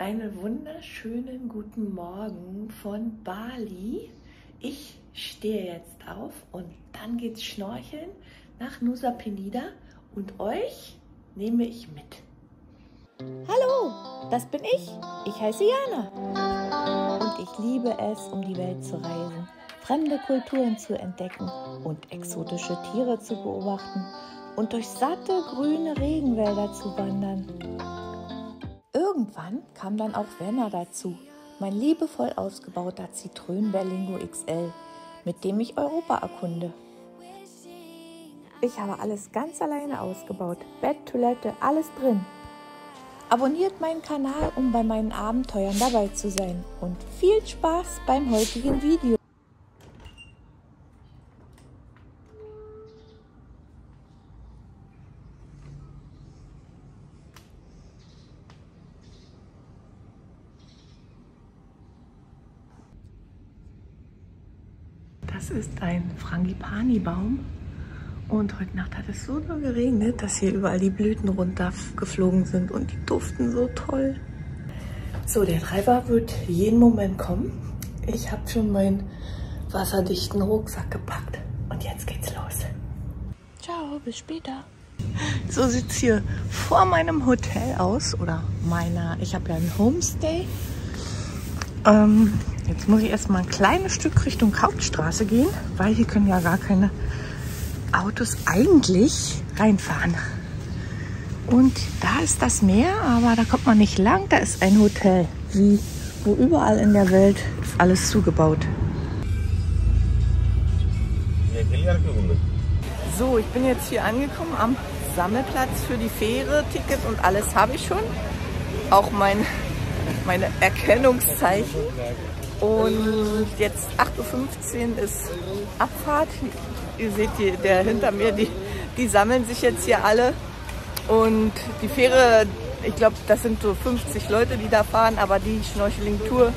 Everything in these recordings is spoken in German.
einen wunderschönen guten Morgen von Bali. Ich stehe jetzt auf und dann geht's schnorcheln nach Nusa Penida und euch nehme ich mit. Hallo, das bin ich. Ich heiße Jana. Und ich liebe es, um die Welt zu reisen, fremde Kulturen zu entdecken und exotische Tiere zu beobachten und durch satte grüne Regenwälder zu wandern. Irgendwann kam dann auch Werner dazu, mein liebevoll ausgebauter Citroën Berlingo XL, mit dem ich Europa erkunde. Ich habe alles ganz alleine ausgebaut. Bett, Toilette, alles drin. Abonniert meinen Kanal, um bei meinen Abenteuern dabei zu sein. Und viel Spaß beim heutigen Video. Das ist ein Frangipani-Baum. Und heute Nacht hat es so doll geregnet, dass hier überall die Blüten runtergeflogen sind und die duften so toll. So, der Treiber wird jeden Moment kommen. Ich habe schon meinen wasserdichten Rucksack gepackt und jetzt geht's los. Ciao, bis später. So sieht es hier vor meinem Hotel aus oder meiner, ich habe ja einen Homestay. Ähm, jetzt muss ich erstmal ein kleines Stück Richtung Hauptstraße gehen, weil hier können ja gar keine Autos eigentlich reinfahren. Und da ist das Meer, aber da kommt man nicht lang. Da ist ein Hotel, wie wo überall in der Welt ist alles zugebaut. So, ich bin jetzt hier angekommen am Sammelplatz für die Fähre. Ticket und alles habe ich schon. Auch mein, meine Erkennungszeichen. Und jetzt 8.15 Uhr ist Abfahrt. Ihr seht hier, der hinter mir, die, die sammeln sich jetzt hier alle. Und die Fähre, ich glaube, das sind so 50 Leute, die da fahren, aber die Schnorcheling-Tour,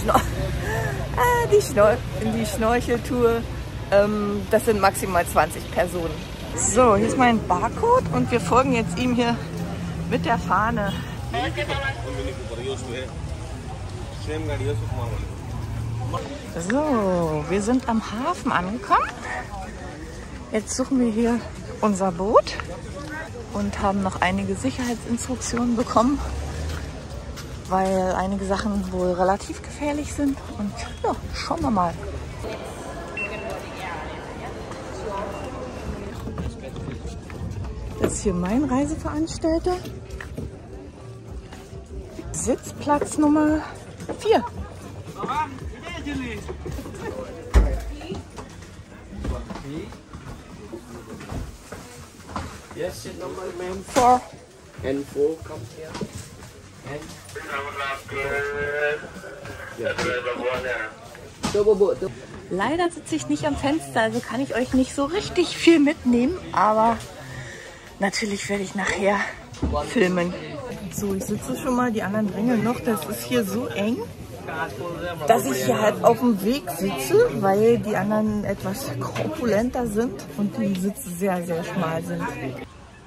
Schnor ah, die, Schnor die Schnorcheltour, ähm, das sind maximal 20 Personen. So, hier ist mein Barcode und wir folgen jetzt ihm hier mit der Fahne. So, wir sind am Hafen angekommen. Jetzt suchen wir hier unser Boot und haben noch einige Sicherheitsinstruktionen bekommen, weil einige Sachen wohl relativ gefährlich sind. Und ja, schauen wir mal. Das ist hier mein Reiseveranstalter. Sitzplatz Nummer 4. Yes, sit number man. Four. And four, come here. And. Leider sitze ich nicht am Fenster, also kann ich euch nicht so richtig viel mitnehmen, aber natürlich werde ich nachher filmen. So, ich sitze schon mal, die anderen drängeln noch, das ist hier so eng dass ich hier halt auf dem Weg sitze, weil die anderen etwas korpulenter sind und die Sitze sehr, sehr schmal sind.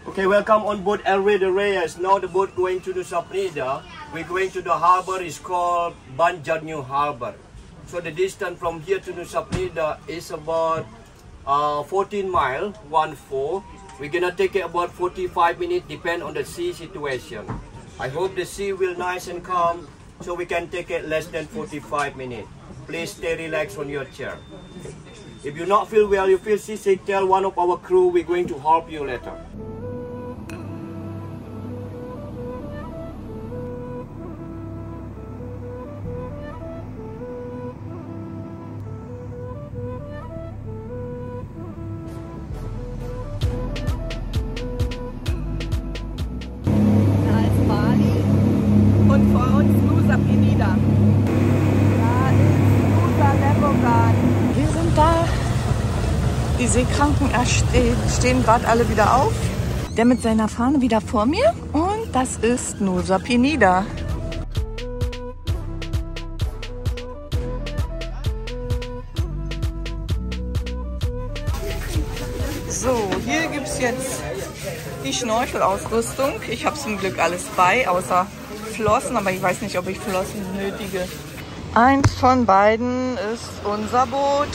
Okay, welcome on board El Rey de Reyes. Now the boat going to the Saprida. We're going to the harbor. It's called Banjarnu Harbor. So the distance from here to the Saprida is about uh, 14 mile, one four. We're gonna take it about 45 minutes, depend on the sea situation. I hope the sea will nice and calm, so we can take it less than 45 minutes. Please stay relaxed on your chair. If you not feel well, you feel seasick, tell one of our crew we're going to help you later. Seekranken stehen gerade alle wieder auf. Der mit seiner Fahne wieder vor mir. Und das ist Nusa Penida. So, hier gibt es jetzt die Schnorchelausrüstung. Ich habe zum Glück alles bei, außer Flossen, aber ich weiß nicht, ob ich Flossen nötige. Eins von beiden ist unser Boot.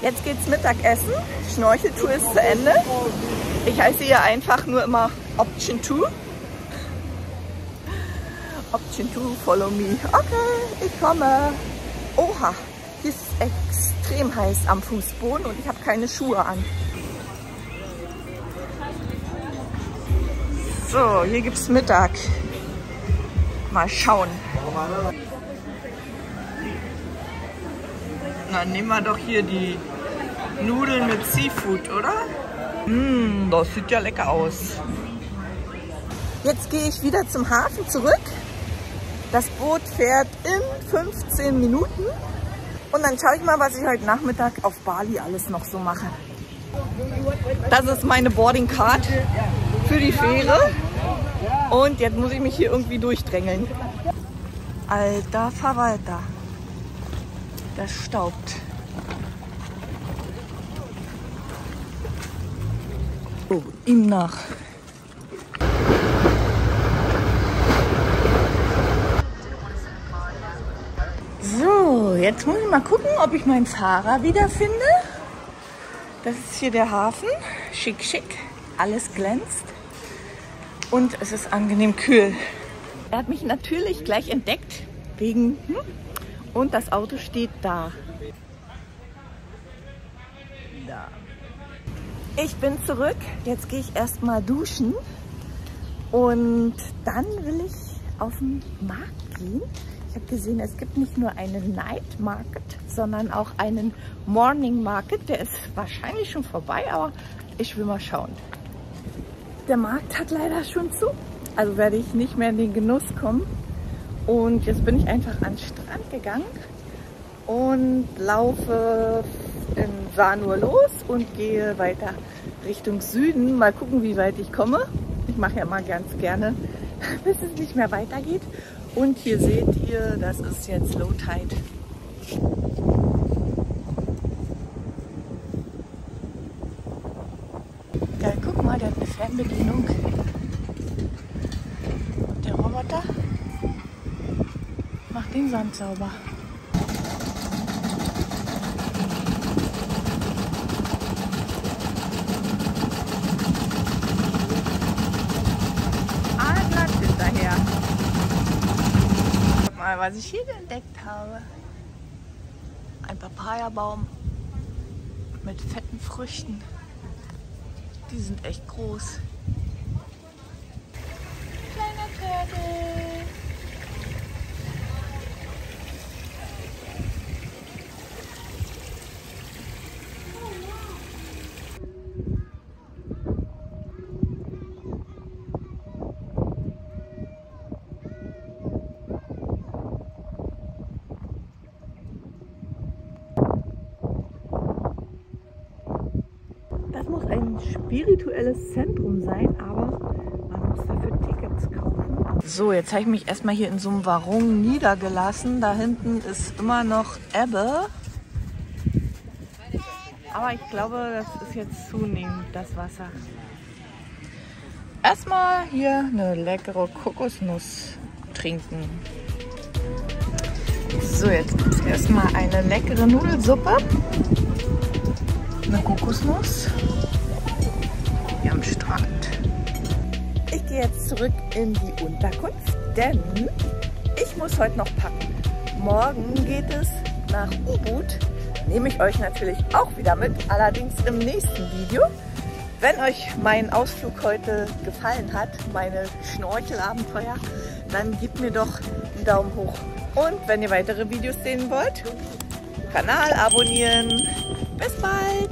Jetzt geht's Mittagessen. Schnorcheltour ist zu Ende. Ich heiße hier einfach nur immer Option 2. Option 2, follow me. Okay, ich komme. Oha, hier ist extrem heiß am Fußboden und ich habe keine Schuhe an. So, hier gibt's Mittag. Mal schauen. Na, nehmen wir doch hier die Nudeln mit Seafood, oder? Mmm, das sieht ja lecker aus. Jetzt gehe ich wieder zum Hafen zurück. Das Boot fährt in 15 Minuten. Und dann schaue ich mal, was ich heute Nachmittag auf Bali alles noch so mache. Das ist meine Boarding Card für die Fähre. Und jetzt muss ich mich hier irgendwie durchdrängeln. Alter Verwalter. Das staubt. Oh, ihm nach. So, jetzt muss ich mal gucken, ob ich meinen Fahrer wiederfinde. Das ist hier der Hafen. Schick, schick. Alles glänzt. Und es ist angenehm kühl. Er hat mich natürlich gleich entdeckt. Wegen... Hm? Und das Auto steht da. Da. Ich bin zurück. Jetzt gehe ich erstmal duschen. Und dann will ich auf den Markt gehen. Ich habe gesehen, es gibt nicht nur einen Night Market, sondern auch einen Morning Market. Der ist wahrscheinlich schon vorbei, aber ich will mal schauen. Der Markt hat leider schon zu. Also werde ich nicht mehr in den Genuss kommen. Und jetzt bin ich einfach an den Strand gegangen und laufe in Sanur los und gehe weiter Richtung Süden. Mal gucken, wie weit ich komme. Ich mache ja mal ganz gerne, bis es nicht mehr weitergeht. Und hier seht ihr, das ist jetzt Low Tide. Ja, guck mal, der hat eine Fernbedienung. Und der Roboter macht den Sand sauber. Was ich hier entdeckt habe. Ein Papayabaum mit fetten Früchten. Die sind echt groß. Muss ein spirituelles Zentrum sein, aber man muss dafür Tickets kaufen. So, jetzt habe ich mich erstmal hier in so einem Warung niedergelassen. Da hinten ist immer noch Ebbe. Aber ich glaube, das ist jetzt zunehmend das Wasser. Erstmal hier eine leckere Kokosnuss trinken. So, jetzt erstmal eine leckere Nudelsuppe. Eine Kokosnuss. Hier am Strand. Ich gehe jetzt zurück in die Unterkunft, denn ich muss heute noch packen. Morgen geht es nach Ubud. Nehme ich euch natürlich auch wieder mit, allerdings im nächsten Video. Wenn euch mein Ausflug heute gefallen hat, meine Schnorchelabenteuer, dann gebt mir doch einen Daumen hoch. Und wenn ihr weitere Videos sehen wollt, Kanal abonnieren. Bis bald!